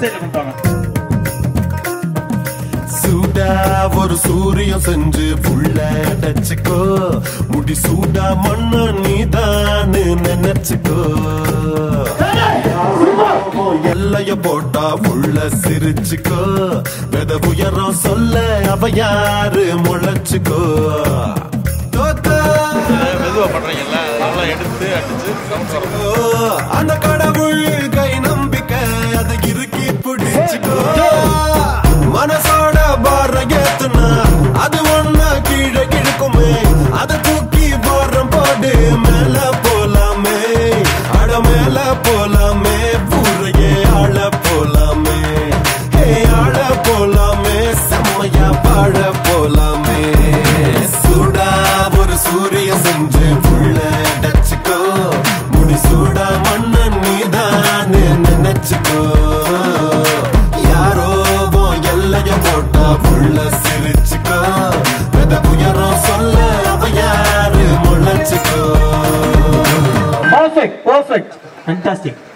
Left ஒரு சூரியம் செஞ்சு புள்ள அடைச்சுக்கோ. முடி சூடா மண்ணு நீதான் நினைச்சுக்கோ. எல்லைய போட்டா உள்ள சிரிச்சுக்கோ. வெத உயரம் சொல்ல அவ யாரு முளைச்சுக்கோ. மெதுவா பண்றீங்கல்ல நல்லா எடுத்து அடிச்சு அந்த கடை அதை தூக்கி பாரம் போடு மேல போலாமே. அட மேல போலாமே பூரையே ஆள போலாமே. ஹே ஆள போலாமே செம்மையா பாழ போலாமே. சூடா ஒரு சூரிய செஞ்சு புள்ள டச்சுக்கோ முடி சூடா மண்ணன் நீதான் நினைச்சுக்கோ. யாரோ உன் எல்லைய போட்டா புள்ள சிறு Perfect, perfect. Fantastic.